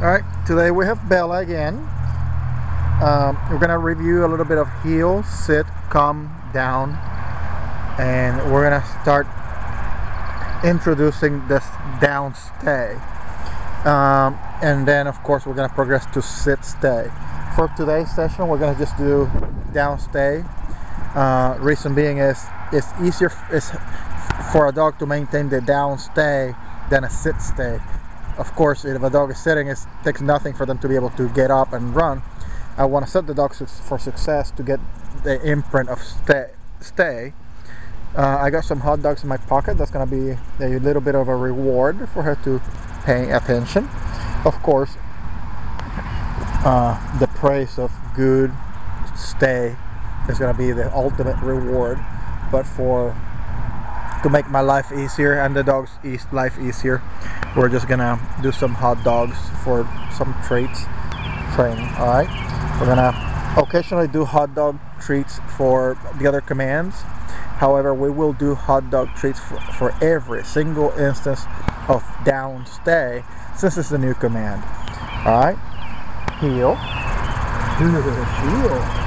Alright, today we have Bella again. Um, we're gonna review a little bit of heel, sit, come, down, and we're gonna start introducing this down stay. Um, and then of course we're gonna progress to sit stay. For today's session we're gonna just do down stay. Uh, reason being is it's easier it's for a dog to maintain the down stay than a sit stay of course if a dog is sitting it takes nothing for them to be able to get up and run. I want to set the dog for success to get the imprint of stay stay. Uh, I got some hot dogs in my pocket. That's gonna be a little bit of a reward for her to pay attention. Of course uh, the praise of good stay is gonna be the ultimate reward. But for to make my life easier and the dog's life easier. We're just gonna do some hot dogs for some treats. Training all right we're gonna occasionally do hot dog treats for the other commands. However we will do hot dog treats for, for every single instance of down stay since it's the new command. All right heel. Heel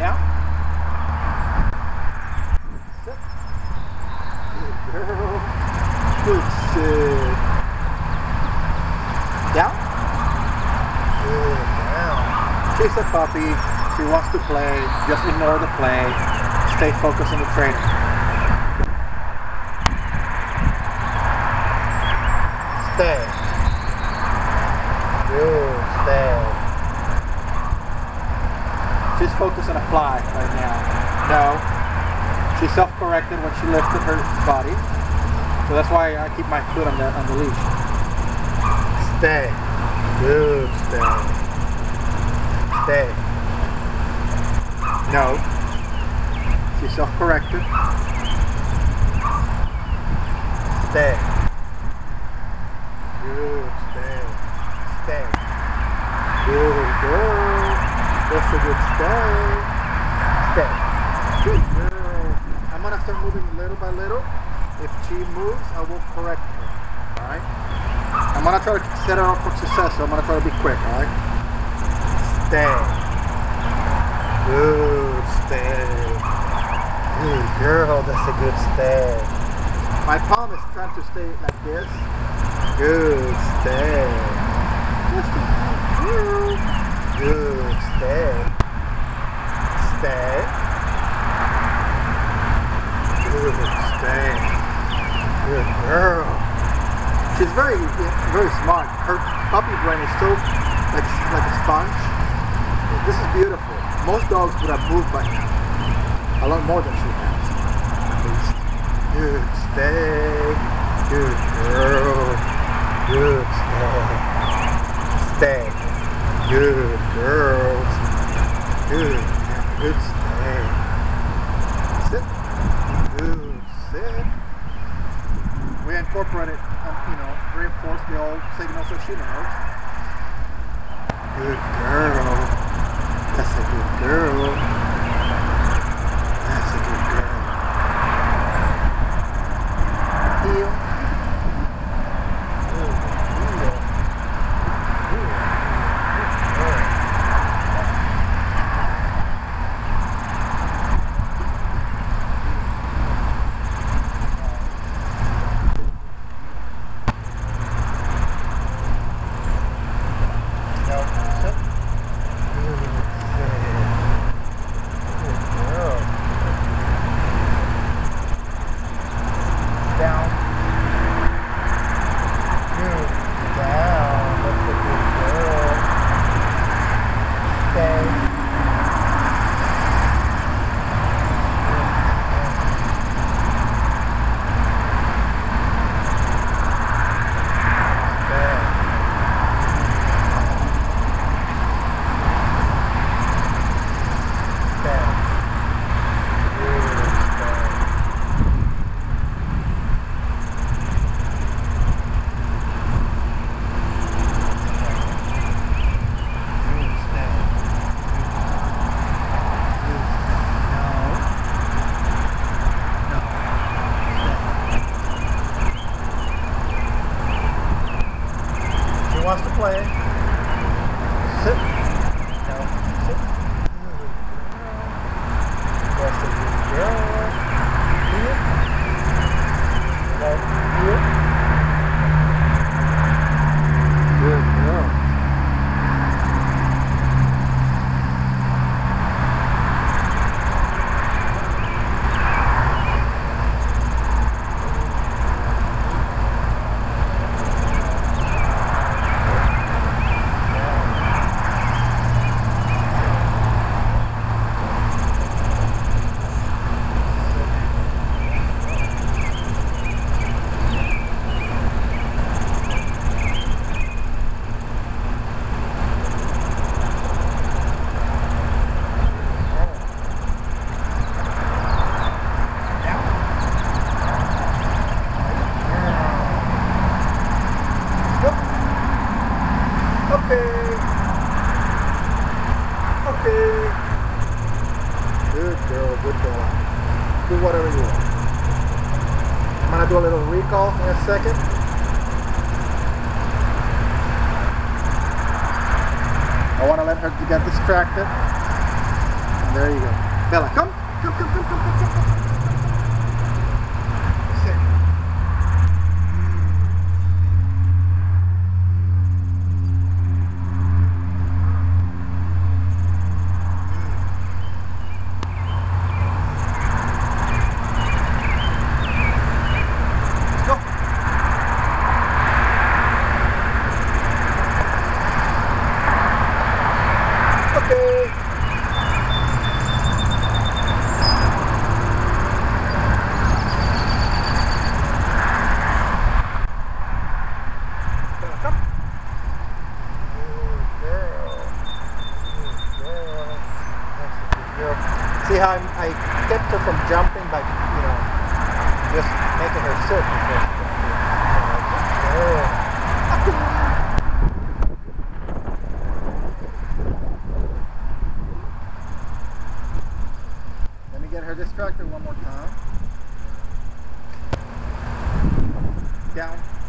Down? Good, down. She's a puppy. She wants to play. Just ignore the play. Stay focused on the training. Stay. Good, stay. Focused on a fly right now. No. She self-corrected when she lifted her body. So that's why I keep my foot on the on the leash. Stay. Good stay. Stay. No. She self-corrected. Stay. Good. Stay. Good girl. A good stay. Stay. Good girl. I'm gonna start moving little by little. If she moves, I will correct her. Alright? I'm gonna try to set her up for success, so I'm gonna try to be quick, alright? Stay. Good stay. Good girl, that's a good stay. My palm is trying to stay like this. Good, stay. Just a good. Good, stay. Stay. Good, stay. Good girl. She's very, very smart. Her puppy brain is so like like a sponge. This is beautiful. Most dogs would have moved by now. A lot more than she has. At least. Good stay. Good girl. Good stay. Stay. Good girls. Good. Good stay. Sit. Good sit. We incorporated, um, you know, reinforce the old signals so she knows. Good girl. That's a good girl. That's a good girl. Heel. Good heel. Heel. Good girl. Now, sit. Good sit. Good girl. Down. Good. Down. That's a good girl. Stay. Stay. Stay. Good. Stay. Good stay. Good stay. No. No. Stay. She wants to play. Sit. No. Sit. That's a good girl. Here. Right here. Good girl. Okay. Okay. Good girl, good girl. Do whatever you want. I'm gonna do a little recall in a second. I wanna let her get distracted. And there you go. Bella, come. Come, come, come, come, come, come, come. Sit. Go. Okay. Come. Good girl. Good girl. That's a good girl. See how I'm, I kept her from jumping by, you know, just making her sit. before she jumped in. Good girl. Her distracted one more time. Down,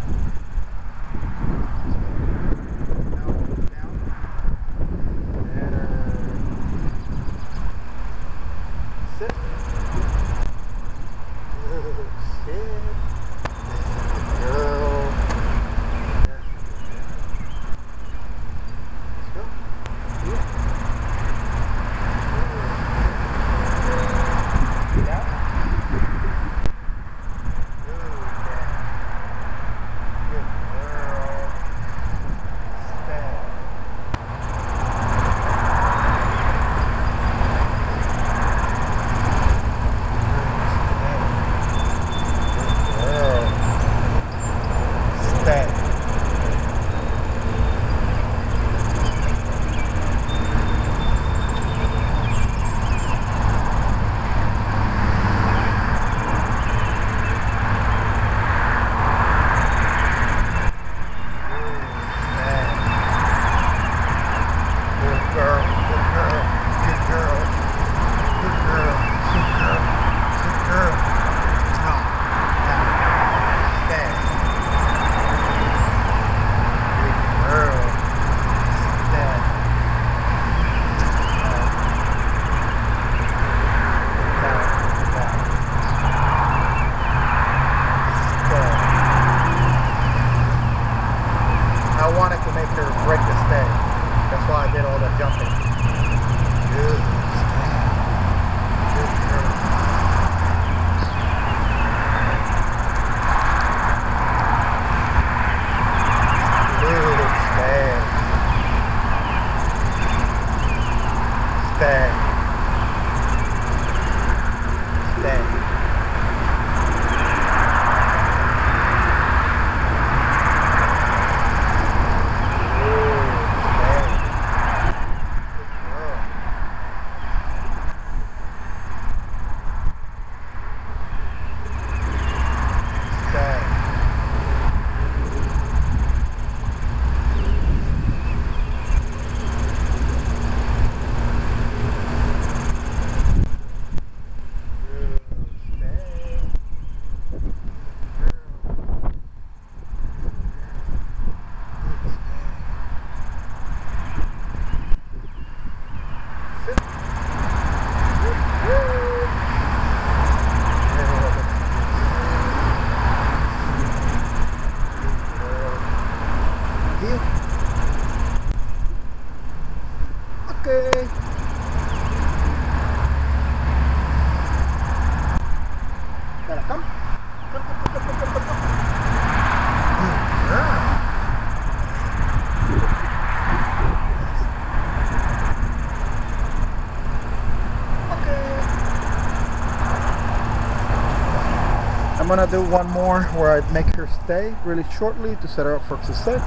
gonna do one more where I make her stay really shortly to set her up for success.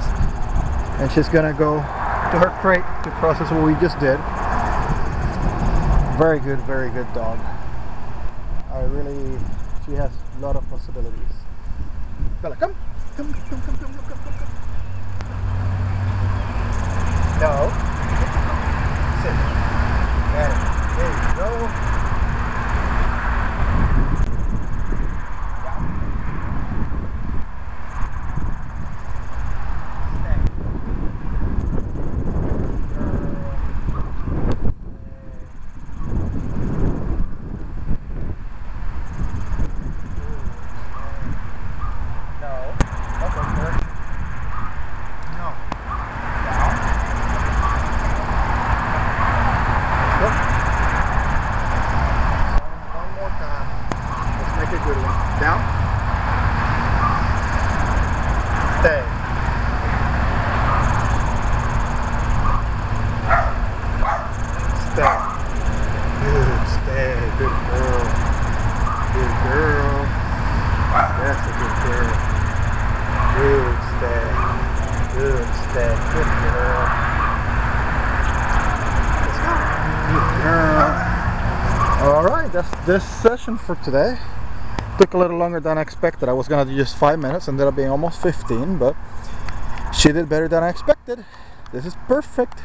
And she's gonna go to her crate to process what we just did. Very good, very good dog. I really, she has a lot of possibilities. Bella, come, come, come, come, come, come, come, come. No. Sit. There, there you go. No. Okay, good. No. Down. Let's go. One more time. Let's make a good one. Down. Stay. Stay. Good. Girl. Good girl. That's a good girl. Good stay. Good stay. Good girl. Let's go. Good girl. All right, that's this session for today. Took a little longer than I expected. I was gonna do just five minutes, ended up being almost 15, but she did better than I expected. This is perfect.